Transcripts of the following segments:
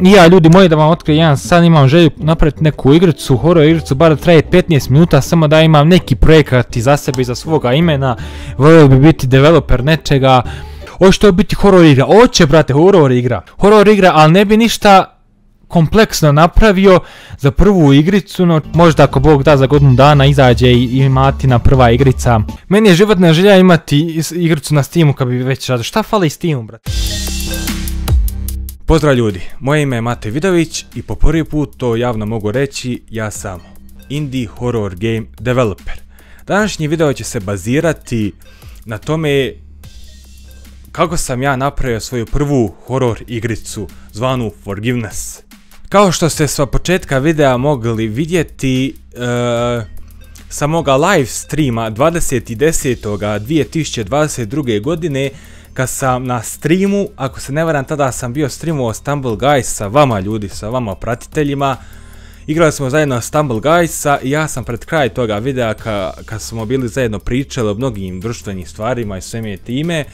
I ja ljudi moji da vam otkriju jedan sad imam želju napraviti neku igricu, horror igricu, bar da traje 15 minuta, samo da imam neki projekat iza sebe, iza svoga imena, volio bi biti developer nečega, Hoće biti horror igra, hoće brate, horror igra, horror igra, ali ne bi ništa kompleksno napravio za prvu igricu, no možda ako Bog da za godinu dana izađe i imati na prva igrica. Meni je životna želja imati igricu na Steamu kad bi već radio. Šta fali Steamu, brate? Pozdrav ljudi, moje ime je Mate Vidović i po prvi put to javno mogu reći, ja sam indie horror game developer. Današnji video će se bazirati na tome kako sam ja napravio svoju prvu horror igricu zvanu Forgiveness. Kao što ste sva početka videa mogli vidjeti e, sa moga live streama 20.10.2022. godine kad sam na streamu, ako se ne varam tada sam bio streamovao Stumble Guys sa vama ljudi, sa vama pratiteljima. Igrali smo zajedno Stumble Guysa i ja sam pred kraj toga videa kad smo bili zajedno pričali o mnogim društvenim stvarima i sveme time.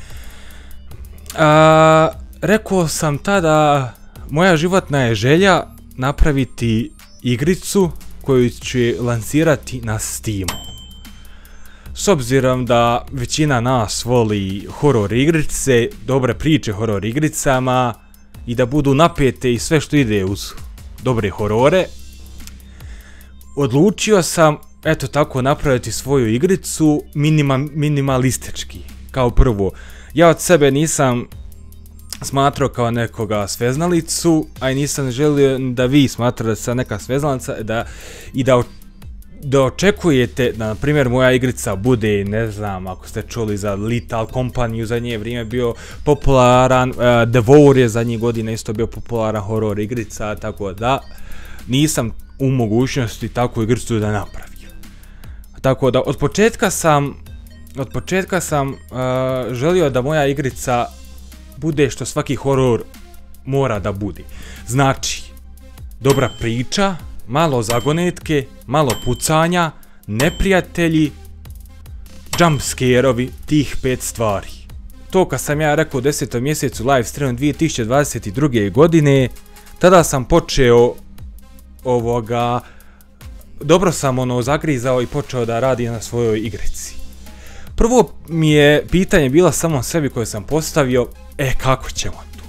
Rekao sam tada, moja životna je želja napraviti igricu koju ću lansirati na Steamu. S obzirom da većina nas voli horror igrice, dobre priče horror igricama i da budu napete i sve što ide uz dobre horore, odlučio sam eto tako napraviti svoju igricu minimalistički. Kao prvo, ja od sebe nisam smatrao kao nekoga sveznalicu, a i nisam želio da vi smatrate da sam neka sveznalica da, i da, da očekujete da, na primjer, moja igrica bude, ne znam, ako ste čuli za Little Company u zadnje vrijeme bio popularan, uh, Devour je zadnjih godina isto bio popularan horror igrica, tako da nisam u mogućnosti takvu igricu da napravim. Tako da od početka sam od početka sam uh, želio da moja igrica bude što svaki horor mora da bude. Znači, dobra priča, malo zagonetke, malo pucanja, neprijatelji, jumpscare-ovi, tih pet stvari. To kad sam ja rekao u 10. mjesecu live stream 2022. godine, tada sam počeo ovoga, dobro sam ono zagrizao i počeo da radi na svojoj igrici. Prvo mi je pitanje bila samo sebi koje sam postavio, e kako ćemo tu?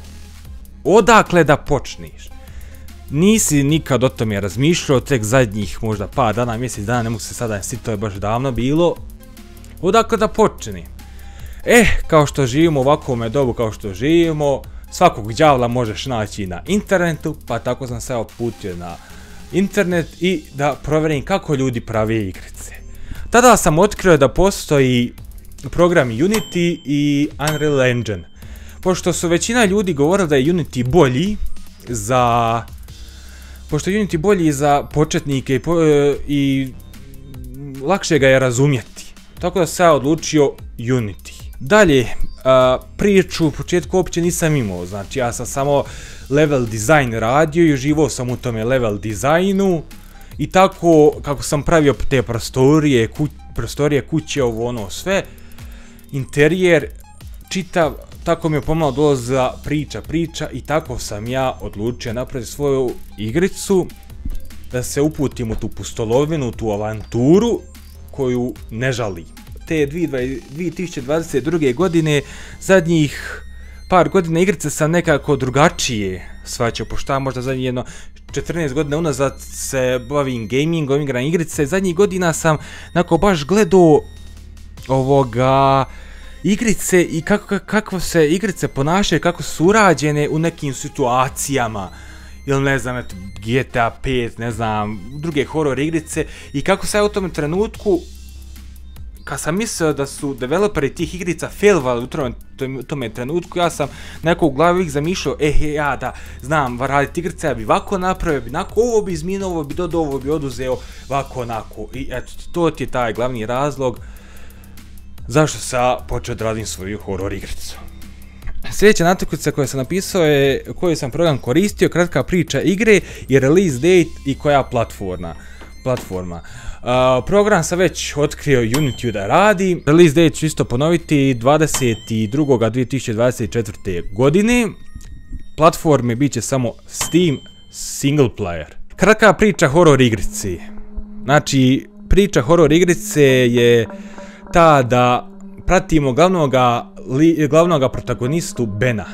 Odakle da počniš? Nisi nikad o tome razmišljao, tek zadnjih možda pa dana, mjesec dana, ne mogu se sada sjetiti, to je baš davno bilo. Odakle da počni? Eh, kao što živimo u ovakvom dobu kao što živimo, svakog djavla možeš naći na internetu, pa tako sam se oputio na internet i da provjerim kako ljudi pravi igrice. Tada sam otkrio da postoji program Unity i Unreal Engine. Pošto su većina ljudi govorili da je Unity bolji za... Pošto je Unity bolji za početnike i, lakše ga je razumjeti. Tako da sam ja odlučio Unity. Dalje, priču u početku uopće nisam imao, znači ja sam samo level design radio i uživao sam u tome level dizajnu. I tako, kako sam pravio te prostorije, prostorije kuće, ovo ono sve, interijer, čitav, tako mi je pomalo dolaza priča, priča i tako sam ja odlučio napraviti svoju igricu, da se uputim u tu pustolovinu, tu avanturu koju ne žalim. Te 2022. godine, zadnjih par godina igrice sam nekako drugačije svaćao, pošto ja možda zadnji jedno 14 godina unazad se bavim gamingom, igram igrice, zadnjih godina sam onako baš gledao ovoga igrice i kako, kako se igrice ponašaju, kako su urađene u nekim situacijama ili ne znam, eto, GTA 5, ne znam, druge horror igrice i kako se u tom trenutku kad sam mislio da su developeri tih igrica failovali u tome trenutku, ja sam neko u glavi uvijek zamišljao, eh, ja da znam raditi igrice, ja bi ovako napravio, bi onako, ovo bi izminuo, ovo bi dodao, ovo bi oduzeo, ovako, onako. I eto, to ti je taj glavni razlog zašto sam počeo da radim svoju horror igricu. Sljedeća natakvica koju sam napisao je koju sam program koristio, kratka priča igre i release date i koja platforma. platforma. program sam već otkrio Unity da radi. Release date ću isto ponoviti 22.2024. godine. platforme bit će samo Steam single player. Kratka priča horror igrici. Znači, priča horror igrice je ta da pratimo glavnoga, li, glavnoga protagonistu Bena,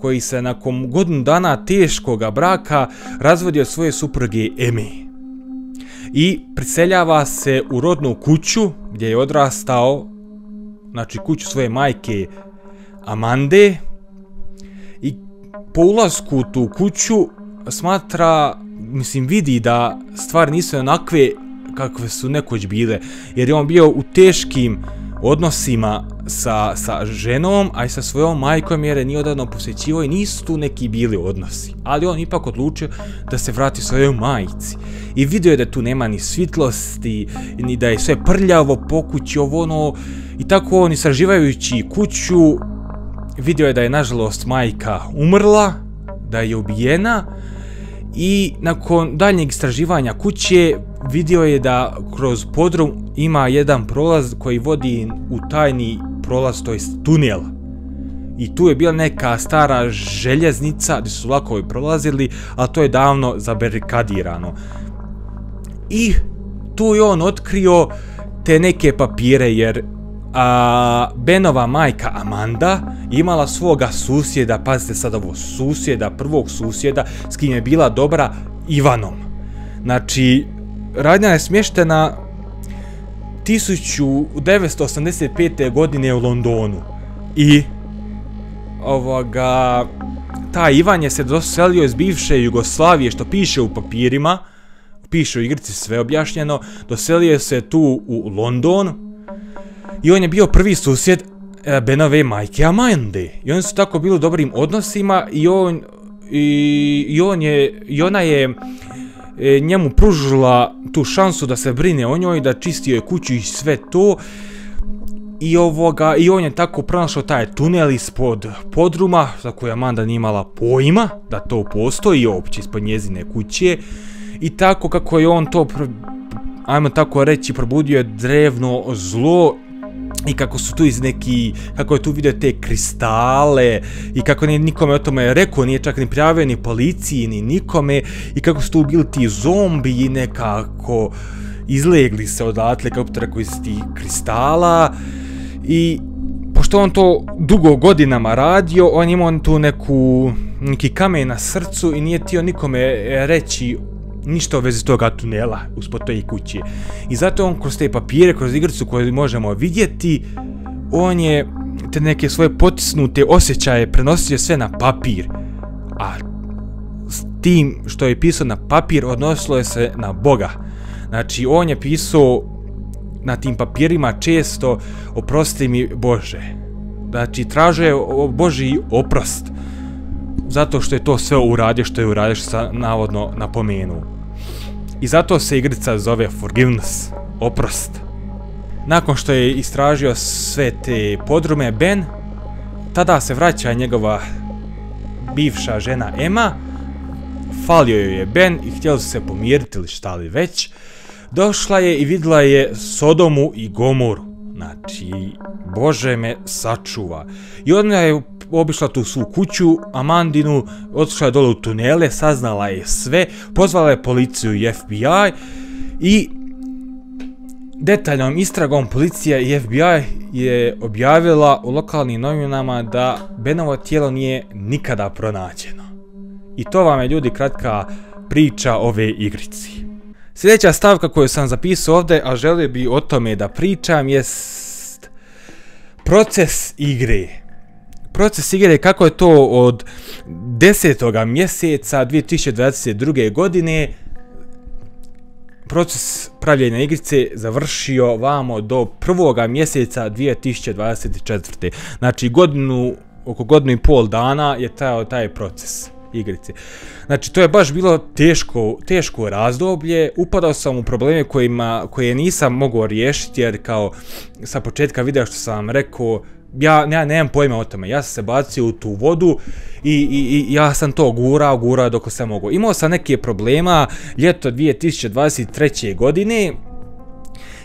koji se nakon godinu dana teškoga braka razvodi od svoje supruge Emi. I priseljava se u rodnu kuću gdje je odrastao, znači kuću svoje majke Amande. I po ulasku u tu kuću smatra, mislim vidi da stvari nisu onakve kakve su nekoć bile, jer je on bio u teškim odnosima sa, sa ženom, a i sa svojom majkom jer je nije odavno posjećivo i nisu tu neki bili odnosi. Ali on ipak odlučio da se vrati svojoj majici. I vidio je da tu nema ni svitlosti, ni da je sve prljavo po kući, ovo ono. I tako on istraživajući kuću, vidio je da je nažalost majka umrla, da je ubijena, i nakon daljnjeg istraživanja kuće vidio je da kroz podrum ima jedan prolaz koji vodi u tajni prolaz, to jest tunel. I tu je bila neka stara željeznica gdje su vlakovi prolazili, a to je davno zabarikadirano. I tu je on otkrio te neke papire jer a, Benova majka Amanda imala svoga susjeda, pazite sad ovo, susjeda, prvog susjeda s kim je bila dobra Ivanom. Znači, radnja je smještena 1985. godine u Londonu. I ovoga, ta Ivan je se doselio iz bivše Jugoslavije, što piše u papirima, piše u igrici sve objašnjeno, doselio se tu u London, i on je bio prvi susjed e, Benove majke Amande. I oni su tako bili u dobrim odnosima i on i, i on je i ona je e, njemu pružila tu šansu da se brine o njoj, da čisti joj kuću i sve to. I ovoga, i on je tako pronašao taj tunel ispod podruma, za koje Amanda nije imala pojma da to postoji uopće ispod njezine kuće. I tako kako je on to, ajmo tako reći, probudio je drevno zlo i kako su tu iz neki, kako je tu vidio te kristale i kako nije nikome o tome rekao, nije čak ni prijavio ni policiji ni nikome. I kako su tu bili ti zombi i nekako izlegli se odatle kako to rekao iz tih kristala. I pošto on to dugo godinama radio, on imao tu neku, neki kamen na srcu i nije tio nikome reći ništa u vezi toga tunela uspod toj kući. I zato on kroz te papire, kroz igricu koju možemo vidjeti, on je te neke svoje potisnute osjećaje prenosio sve na papir. A s tim što je pisao na papir odnosilo je se na Boga. Znači on je pisao na tim papirima često oprosti mi Bože. Znači tražio je Boži oprost zato što je to sve uradio što je uradio što sam navodno napomenuo. I zato se igrica zove Forgiveness, oprost. Nakon što je istražio sve te podrume Ben, tada se vraća njegova bivša žena Emma, falio joj je Ben i htjeli su se pomiriti ili šta li već, došla je i vidjela je Sodomu i Gomoru. Znači, Bože me sačuva. I ona je obišla tu svu kuću, Amandinu, otišla je dole u tunele, saznala je sve, pozvala je policiju i FBI i detaljnom istragom policija i FBI je objavila u lokalnim novinama da Benovo tijelo nije nikada pronađeno. I to vam je ljudi kratka priča ove igrici. Sljedeća stavka koju sam zapisao ovdje, a želio bi o tome da pričam, jest proces igre proces igre kako je to od 10. mjeseca 2022. godine proces pravljenja igrice završio vamo do prvog mjeseca 2024. Znači godinu, oko godinu i pol dana je taj, taj proces igrice. Znači to je baš bilo teško, teško razdoblje, upadao sam u probleme kojima, koje nisam mogao riješiti jer kao sa početka videa što sam vam rekao, ja, ja nemam pojma o tome, ja sam se bacio u tu vodu i, i, i ja sam to gurao, gurao dok se mogu. Imao sam neke problema ljeto 2023. godine,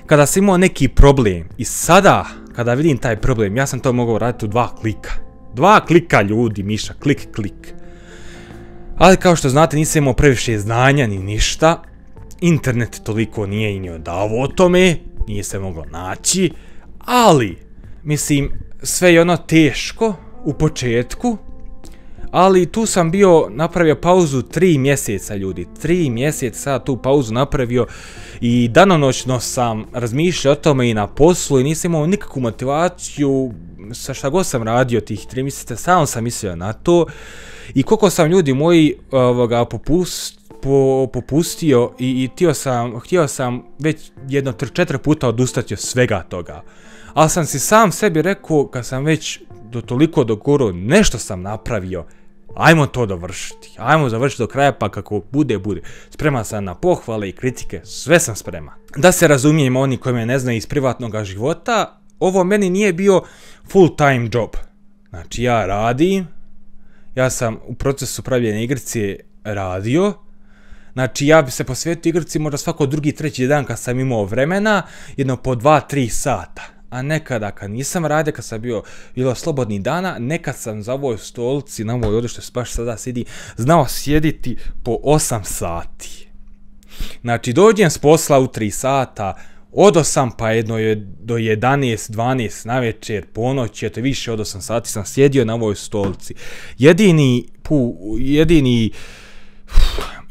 kada sam imao neki problem i sada, kada vidim taj problem, ja sam to mogao raditi u dva klika. Dva klika ljudi, Miša, klik, klik. Ali kao što znate nisam imao previše znanja ni ništa. Internet toliko nije i ni odavo o tome, nije se moglo naći. Ali, mislim, sve je ono teško u početku, ali tu sam bio napravio pauzu tri mjeseca ljudi, tri mjeseca tu pauzu napravio i danonoćno sam razmišljao o tome i na poslu i nisam imao nikakvu motivaciju sa šta god sam radio tih tri mjeseca, samo sam mislio na to i koliko sam ljudi moji ovoga, popust, po, popustio i, i htio, sam, htio sam već jedno četiri puta odustati od svega toga. Ali sam si sam sebi rekao kad sam već do toliko dogoro nešto sam napravio, ajmo to dovršiti, ajmo završiti do kraja pa kako bude, bude. Spreman sam na pohvale i kritike, sve sam spreman. Da se razumijem oni koji me ne znaju iz privatnog života, ovo meni nije bio full time job. Znači ja radim, ja sam u procesu pravljenja igrice radio, Znači ja bi se posvetio igrici možda svako drugi, treći dan kad sam imao vremena, jedno po 2-3 sata a nekada kad nisam radio, kad sam bio bilo slobodni dana, nekad sam za ovoj stolici, na ovoj ovdje baš sada sidi, znao sjediti po 8 sati. Znači, dođem s posla u 3 sata, odo sam pa jedno je do 11, 12 na večer, ponoć, eto više od 8 sati sam sjedio na ovoj stolici. Jedini, pu, jedini,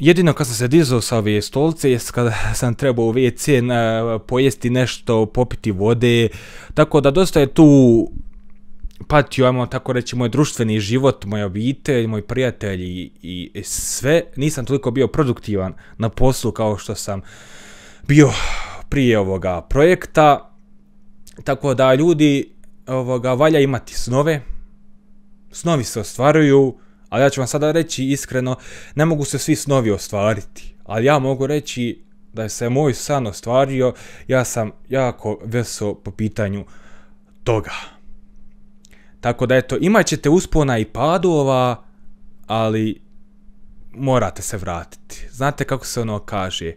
Jedino kad sam se dizao sa stolice jest kada sam trebao u WC na, pojesti nešto, popiti vode, tako da dosta je tu patio, ajmo tako reći, moj društveni život, moj obitelj, moj prijatelj i, i sve. Nisam toliko bio produktivan na poslu kao što sam bio prije ovoga projekta. Tako da ljudi ovoga valja imati snove. Snovi se ostvaruju. Ali ja ću vam sada reći iskreno, ne mogu se svi snovi ostvariti. Ali ja mogu reći da se moj san ostvario, ja sam jako veso po pitanju toga. Tako da eto, imat ćete uspona i padova, ali morate se vratiti. Znate kako se ono kaže?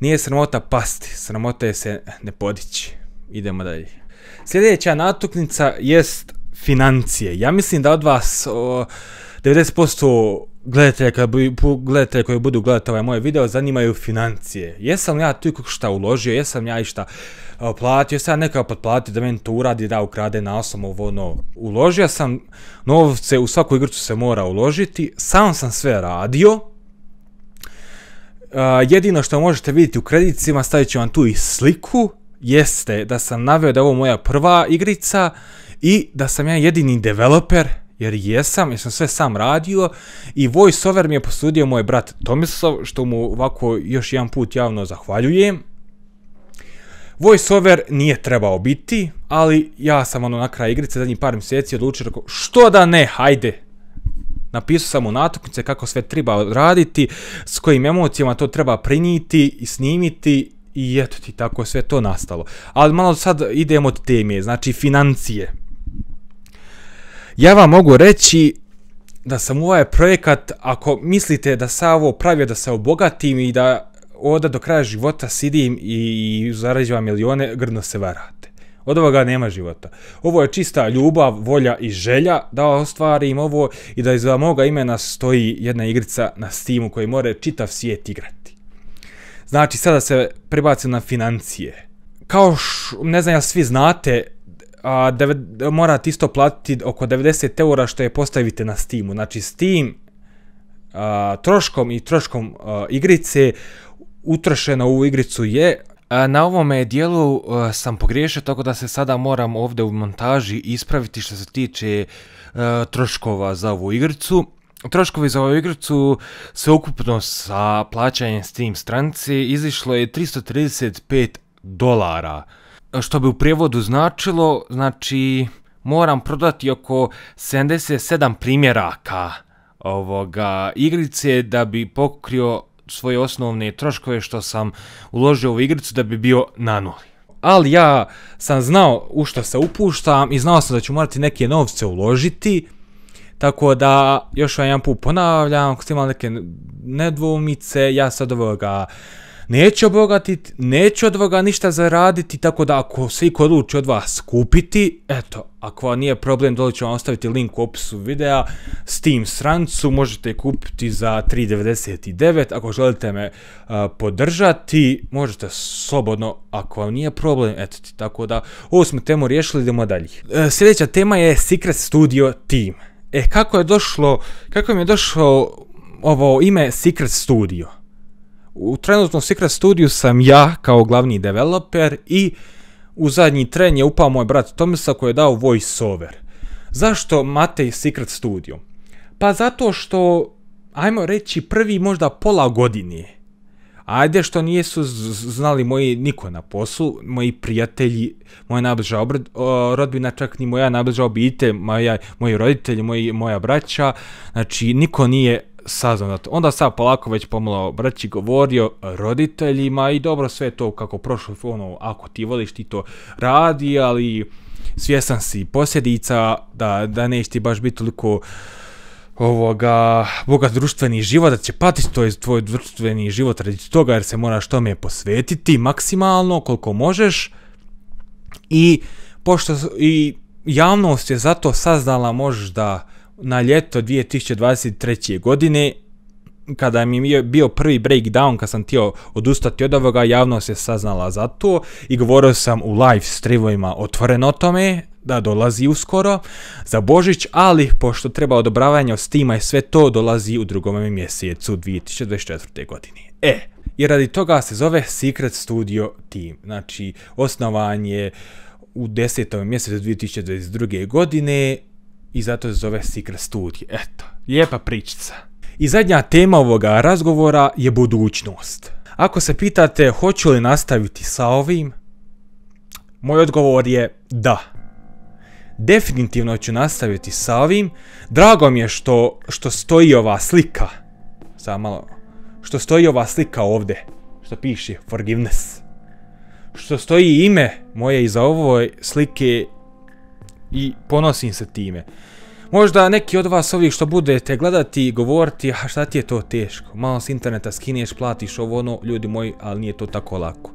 Nije sramota pasti, sramota je se ne podići. Idemo dalje. Sljedeća natuknica jest financije. Ja mislim da od vas o, 90% gledatelja, gledatelja koji budu gledati ovaj moj video zanimaju financije. Jesam li ja tu šta uložio, jesam ja išta platio, jesam ja nekako potplatio da meni to uradi, da ukrade na ovo, ono, uložio sam novce, u svaku igricu se mora uložiti, sam sam sve radio, jedino što možete vidjeti u kredicima, stavit ću vam tu i sliku, jeste da sam naveo da je ovo moja prva igrica i da sam ja jedini developer, jer jesam, jer sam sve sam radio i voiceover mi je posudio moj brat Tomislav, što mu ovako još jedan put javno zahvaljujem. Voiceover nije trebao biti, ali ja sam ono na kraju igrice zadnjih par mjeseci odlučio rekao, što da ne, hajde. Napisao sam u natuknice kako sve treba raditi, s kojim emocijama to treba prinijeti i snimiti i eto ti tako sve to nastalo. Ali malo sad idemo od teme, znači financije. Ja vam mogu reći da sam u ovaj projekat, ako mislite da sam ovo pravio da se obogatim i da ovdje do kraja života sidim i zarađujem milione, grdno se varate. Od ovoga nema života. Ovo je čista ljubav, volja i želja da ostvarim ovo i da iza moga imena stoji jedna igrica na Steamu koji more čitav svijet igrati. Znači, sada se prebacim na financije. Kao š, ne znam ja svi znate, a, morate isto platiti oko 90 eura što je postavite na Steamu. Znači Steam a, troškom i troškom igrice utrošeno u igricu je Na ovome dijelu sam pogriješio, tako da se sada moram ovdje u montaži ispraviti što se tiče troškova za ovu igricu. Troškovi za ovu igricu sve ukupno sa plaćanjem Steam stranice izišlo je 335 dolara. Što bi u prijevodu značilo, znači moram prodati oko 77 primjeraka ovoga igrice da bi pokrio svoje osnovne troškove što sam uložio u igricu da bi bio na nuli. Ali ja sam znao u što se upuštam i znao sam da ću morati neke novce uložiti, tako da još jedan put ponavljam, ako ste imali neke nedvomice, ja sad ovoga neću obogatiti, neću od ovoga ništa zaraditi, tako da ako se iko odluči od vas kupiti, eto, ako vam nije problem, dole ću vam ostaviti link u opisu videa, Steam strancu, možete kupiti za 3.99, ako želite me podržati, možete slobodno, ako vam nije problem, eto ti, tako da, ovu smo temu riješili, idemo dalje. E, sljedeća tema je Secret Studio Team. E, kako je došlo, kako mi je došlo ovo ime Secret Studio? U trenutnom Secret Studio sam ja kao glavni developer i u zadnji tren je upao moj brat Tomisa koji je dao voiceover. Zašto Matej Secret Studio? Pa zato što, ajmo reći, prvi možda pola godine. Ajde što nijesu znali moji niko na poslu, moji prijatelji, moja najbliža rodbina, čak ni moja najbliža obitelj, moji roditelji, moji, moja braća, znači niko nije saznao. Onda sad polako već pomalo braći govorio roditeljima i dobro sve to kako prošlo, ono, ako ti voliš ti to radi, ali svjesan si posljedica da, da neće ti baš biti toliko ovoga bogat društveni život, da će patiti to je tvoj društveni život radi toga jer se moraš tome posvetiti maksimalno koliko možeš i pošto i javnost je zato saznala možda na ljeto 2023. godine kada mi je bio prvi breakdown, kad sam tio odustati od ovoga, javnost je saznala za to i govorio sam u live streamovima otvoreno o tome, da dolazi uskoro za Božić, ali pošto treba odobravanje od Steama i sve to dolazi u drugom mjesecu 2024. godine. E, i radi toga se zove Secret Studio Team, znači osnovan je u 10. mjesecu 2022. godine i zato se zove Secret Studio. Eto, lijepa pričica. I zadnja tema ovoga razgovora je budućnost. Ako se pitate hoću li nastaviti sa ovim, moj odgovor je da. Definitivno ću nastaviti sa ovim. Drago mi je što, što stoji ova slika. Samo malo. Što stoji ova slika ovdje. Što piše forgiveness. Što stoji ime moje iza ovoj slike i ponosim se time. Možda neki od vas ovih što budete gledati i govoriti, a šta ti je to teško, malo s interneta skineš, platiš ovo ono, ljudi moji, ali nije to tako lako.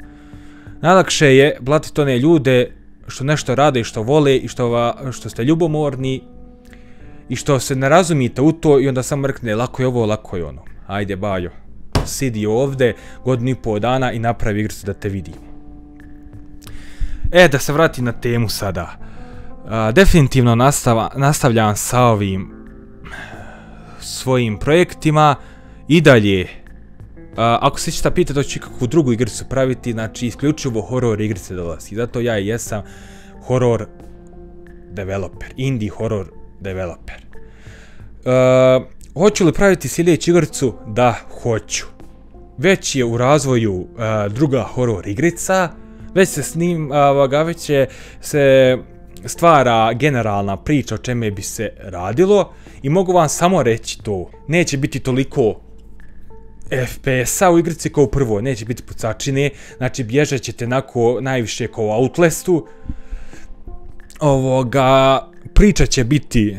Najlakše je blatiti one ljude što nešto rade i što vole i što, va, što ste ljubomorni i što se ne razumijete u to i onda samo mrkne lako je ovo, lako je ono. Ajde bajo, sidi ovde godinu i pol dana i napravi igricu da te vidim. E, da se vrati na temu sada. Uh, definitivno nastava, nastavljam sa ovim svojim projektima i dalje. Uh, ako se ćete pitati hoću kakvu drugu igricu praviti, znači isključivo horror igrice dolazi. Zato ja jesam horror developer, indie horror developer. Uh, hoću li praviti sljedeću igricu? Da, hoću. Već je u razvoju druga horror igrica, već se s njim, uh, već se stvara generalna priča o čeme bi se radilo i mogu vam samo reći to. Neće biti toliko FPS-a u igrici kao u prvoj, neće biti pucačine, znači bježat ćete nako najviše kao u Outlastu. Ovoga, priča će biti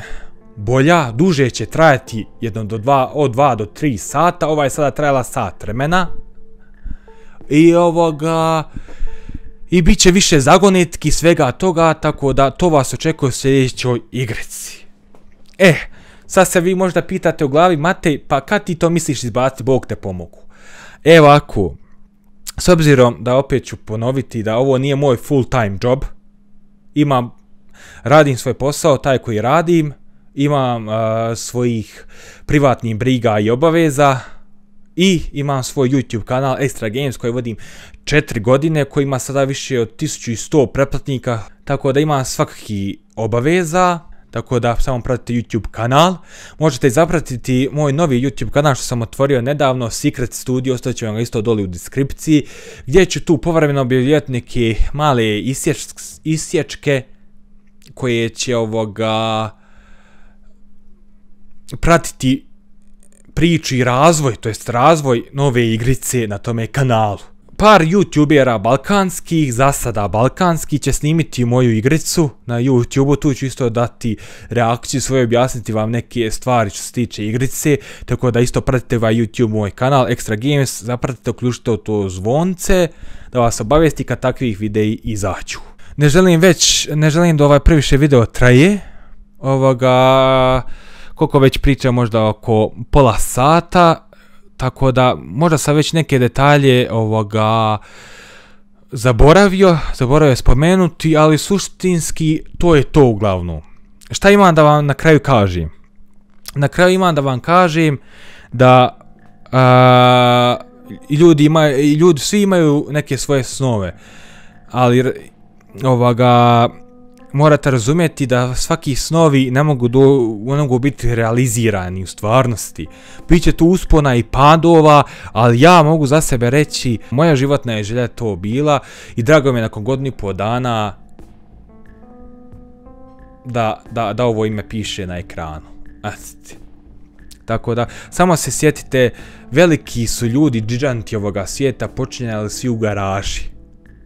bolja, duže će trajati jedno do dva, od 2 do 3 sata, ova je sada trajala sat vremena. I ovoga, i bit će više zagonetki svega toga, tako da to vas očekuje u sljedećoj igrici. E, sad se vi možda pitate u glavi, Matej, pa kad ti to misliš izbaciti, Bog te pomogu. Evo ako, s obzirom da opet ću ponoviti da ovo nije moj full time job, imam, radim svoj posao, taj koji radim, imam uh, svojih privatnih briga i obaveza, i imam svoj YouTube kanal Extra Games koji vodim 4 godine, koji ima sada više od 1100 pretplatnika, tako da ima svakaki obaveza, tako da samo pratite YouTube kanal. Možete zapratiti moj novi YouTube kanal što sam otvorio nedavno, Secret Studio, ostavit vam ga isto doli u deskripciji, gdje ću tu povremeno objavljati neke male isječ, isječke koje će ovoga pratiti priču i razvoj, to jest razvoj nove igrice na tome kanalu. par youtubera balkanskih, za sada balkanski, će snimiti moju igricu na youtube tu ću isto dati reakciju svoje, objasniti vam neke stvari što se tiče igrice, tako da isto pratite ovaj YouTube moj kanal Extra Games, zapratite, uključite to zvonce, da vas obavijesti kad takvih videi izađu. Ne želim već, ne želim da ovaj previše video traje, ovoga, koliko već pričam možda oko pola sata, tako da možda sam već neke detalje ovoga zaboravio, zaboravio spomenuti, ali suštinski to je to uglavnom. Šta imam da vam na kraju kažem? Na kraju imam da vam kažem da ljudi imaju, ljudi svi imaju neke svoje snove, ali ovoga morate razumjeti da svaki snovi ne mogu, do, ne mogu biti realizirani u stvarnosti. Biće tu uspona i padova, ali ja mogu za sebe reći, moja životna je želja to bila i drago mi je nakon godinu po dana da, da, da ovo ime piše na ekranu. Tako da, samo se sjetite, veliki su ljudi, džiđanti ovoga svijeta, počinjali svi u garaži.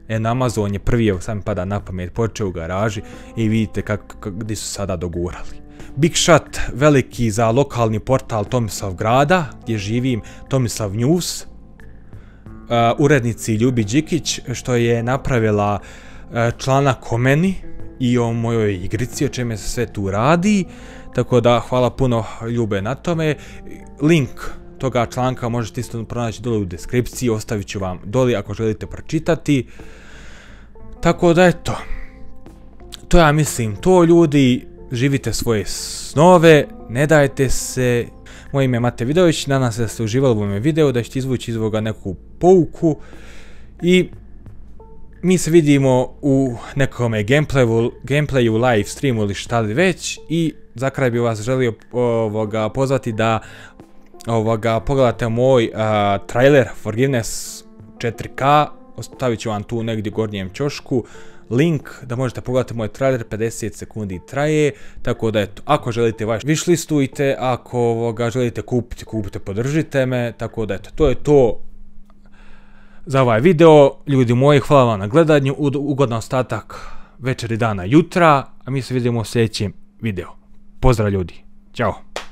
E, na Amazon je prvi, evo sam pada na pamet, počeo u garaži i vidite kak, gdje su sada dogurali. Big Shot, veliki za lokalni portal Tomislav Grada, gdje živim, Tomislav News. Uh, urednici Ljubi Đikić, što je napravila uh, članak o meni i o mojoj igrici, o čeme se sve tu radi. Tako da, hvala puno Ljube na tome. Link toga članka možete isto pronaći dole u deskripciji, ostavit ću vam doli ako želite pročitati. Tako da eto, to ja mislim, to ljudi, živite svoje snove, ne dajte se. Moje ime je Mate Vidović, nadam se da ste uživali u ovom videu, da ćete izvući iz ovoga neku pouku i mi se vidimo u nekome gameplayu, gameplayu live streamu ili šta li već i za kraj vas želio ovoga, pozvati da ovoga, pogledate moj uh, trailer Forgiveness 4K, ostavit ću vam tu negdje u gornjem čošku, link da možete pogledati moj trailer, 50 sekundi traje, tako da eto, ako želite vaš listujte, ako ovoga, želite kupiti, kupite, podržite me, tako da eto, to je to za ovaj video, ljudi moji, hvala vam na gledanju, ugodan ostatak večeri dana jutra, a mi se vidimo u sljedećem videu. Pozdrav ljudi, ćao!